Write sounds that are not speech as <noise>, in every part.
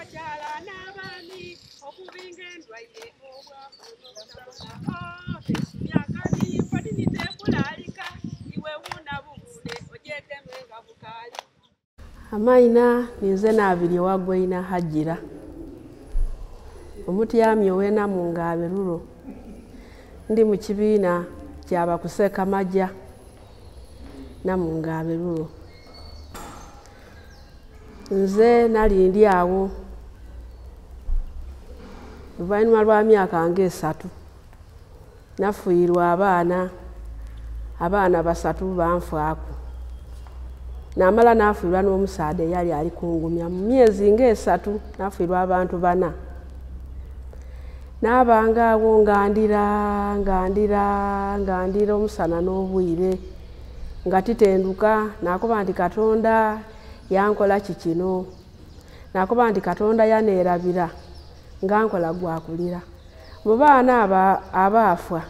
abakyala n'abaami okubinga endwaire obwamyakani fadinitekulaalika iwe wuna bubude ojekeme nga bukaali. Amaina ninze naabiri owagwaina hajira omutyami owena mu ngaabe lulo. Ndi mu kibiina kyabakuseka majja namungaabe lulo. Nze nali ndi awo oluvannyuma lwa myaka nga esatu nafuirwa abaana abaana basatu banfaaku namala nafuirwa n'omusaada eyali ali kungumya mu myezi nga esatu nafuirwa abantu bana. Nabanga awo ngandira ngandira ngandira omusana n'obwire. Nga titenduka nakuba nti katonda yankola kikino nakuba nti katonda yaneerabira nga nkola gwakulira mu baana abaafa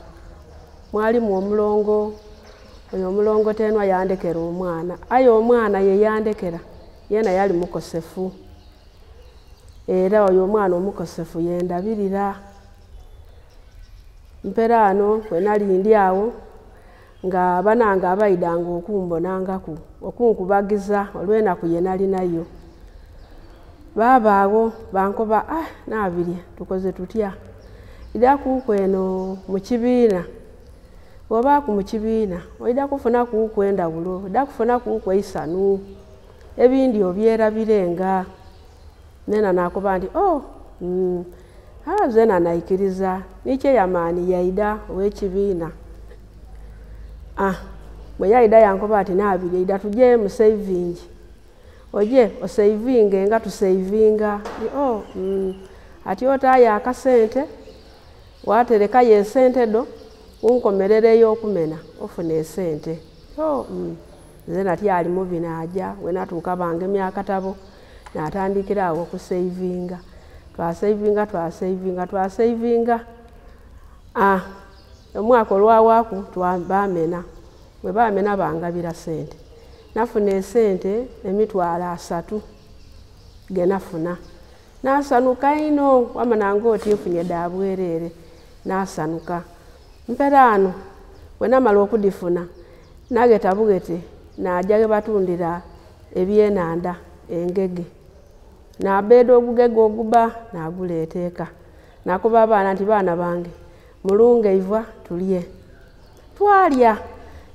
mwalimu omulongo oyo omulongo tenwa yandekera omwana. Aye omwana yeyandekera yena yali mukosefu. Era oyo omwana omukosefu yendabirira. Mpera ano wenali ndi awo nga banange abaidanga okumbonangaku okunkubagiza olwenaku yenali nayo baaba awo bankoba ah nabirye tukoze tutya? Idakuuku eno mukibiina bwobaaku mukibiina oida kufuna kuuku endawulo oida kufuna kuuku eisanu ebindi obyerabirenga nena nakuba nti oh mm, zena naikiriza nikyeyamaani yaida owekibiina? Ah, bwe yaida yankuba ati nabiri ida tuje mu saivingi oje osaivinge nga tusaivinga oh, mm, ati otaayo akasente waterekayo esente do unkomerereyo okumena ofuna esente. Oh, mm. nze natyali mubi naja wenatuuka bange myakatabo natandikira awo okusaivinga twasaivinga twasaivinga twasaivinga ah, omwaka olwawaku bamena bwe bamena bangabira sente nafuna esente emitwalo asatu genafuna nasanuka ino wamananga oti nfunye dabwerere nasanuka. Mpera ano bwenamala okudifuna nageta bugete naja gebatundira ebyenanda engege. Nabeeda ogugege oguba naguleeta eka nakuba abaana nti baana bange mulungeivwa tulye. Twalya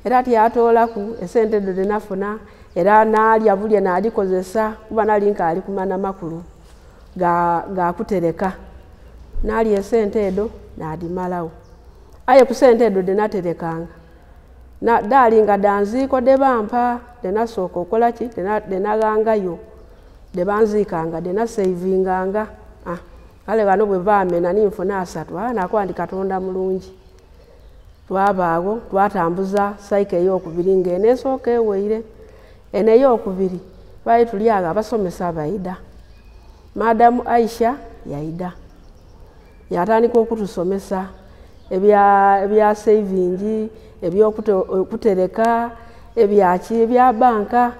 era tyatoolaku esente edo denafuna era nalya bulye nalikozesa kuba nali nkaali kumana makulu gakutereka nalya esente edo nadimalawo. Aye ku sente edo denaterekanga dalinga danziiko debampa denasooka okolaki denagangayo debanziikanga denaseivinganga ah, kale bano bwe bamena ninfuna asatu nakuba ndi katonda mulungi twabaawo twatambuza saika eyokubiri ngaeno esooka eweire eno eyokubiri baali tuli ago abasomesa baida madamu aisha yaida. Yatandika okutusomesa ebya saivingi ebyokutereka ebyaki ebya banka.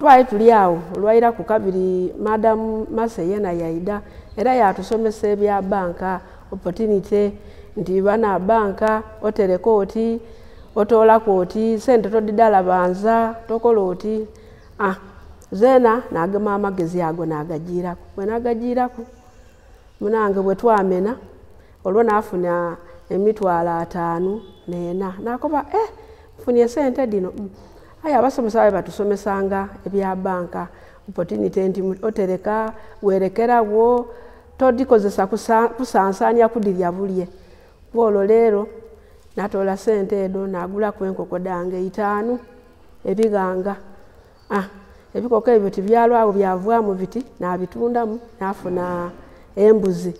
Twali tuli awo olwaira ku kabiri madamu mase yena yaida era yatusomesa ebya banka opportunity nti bana banka otereka oti otolaku oti sente todidala banza tokola oti. Ah, zena nagema amagezi ago nagajiraku bwenagajiraku munange bwetwamena olwo nafuna emitwalo ataano nena nakoba eh, nfunye sente dino. Mm. aye abasomesa babe batusomesanga ebya banka. Opportunity nti otereka werekerawo todikozesa kusansanya kudirya bulye bwolwo leero natola sente edo nagulaku enkoko dange itaanu ebiganga. Ah, ebikoko ebyo tibyalwawo byavaamu biti nabitundamu nafuna embuzi.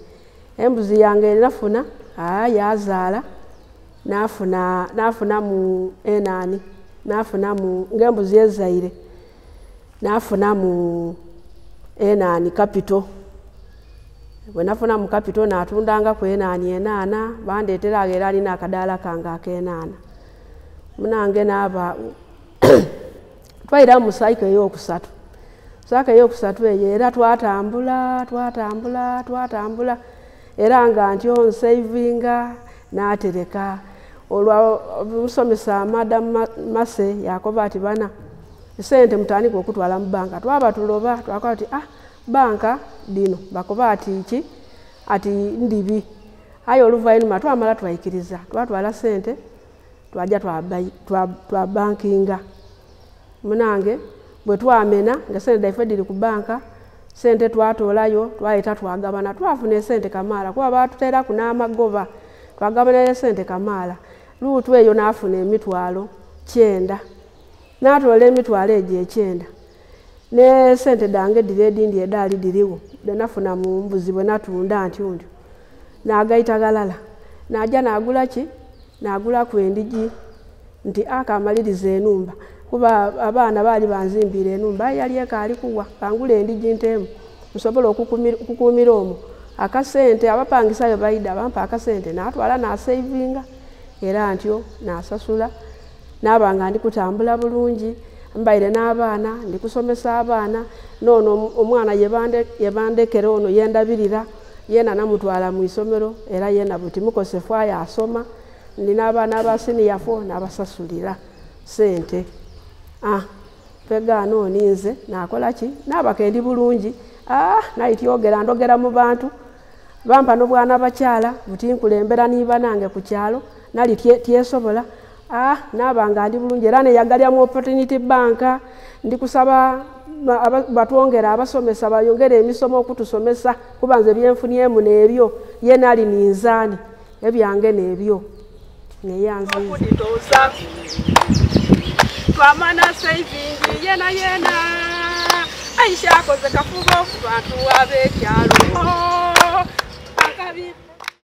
Embuzi yange nafuna aa yazaala. Nafuna nafunamu enani nafunamu ngaembuzi ezaire. Nafunamu enani kapito bwenafuna mu kapito natundanga ku enani enana bandeteraga era alina akadaala kange akenana munange naaba <coughs> twaira mu saiko eyokusatu. Saaka eyokusatu eyo era twatambula twatambula twatambula era nga ntyo nseivinga n'atereka. Olwa omusomesa madamu Ma- mase yakoba ati bana esente mutandika okutwala mu banka twaba tuloba twakoba ti ah banka dino bakoba ati ki ati ndibi. Aye oluvainuma twamala twaikiriza twatwala sente twaja twabai- twa- twabankinga munange bwe twamena nga sente daife diri ku banka sente twatolayo twayita twagabana twafuna esente kamaala kuba batuteraku n'amagoba twagabanayo sente kamaala. Luutu eyo n'afuna emitwalo kyenda n'atoola emitwalo egyo ekyenda ne sente dange diri edindi edaali diriwo denafuna mu mbuzi bwe natunda ntyo ntyo n'agaita galala. Naja nagula ki? Nagulaku endigi nti akamaliriza enumba kuba abaana baali banzimbira enumba yali ekaali kuwa kangula endigi nteemu nsobole okukumi- okukuumira omwo. Akasente abapangisayo baida bampa akasente natwala naseivinga era ntyo nasasula. Naaba nga ndi kutambula bulungi mbaire n'abaana ndi kusomesa abaana. Noono omwana yebande- yebandekera ono yendabirira yena namutwala mu isomero era yena buti mukosefu ayo asoma. Ndina abaana abasiniyafo nabasasulira sente ah, pegaana oni nze nakola ki? Naabaka endi bulungi. Ah, nayityogera ndogera mu bantu. Bampa n'obwana bakyala buti nkulembera niba nange ku kyalo nali tye- tyesobola naaba nga ndi bulungi era neyagalyamu opportunity bank ndi kusaba ba- aba- batwongere abasomesa bayongere emisomo okutusomesa kuba nze byenfuniemu n'ebyo. Ye nali ninzaani ebyange n'ebyo. Ab'ekyalo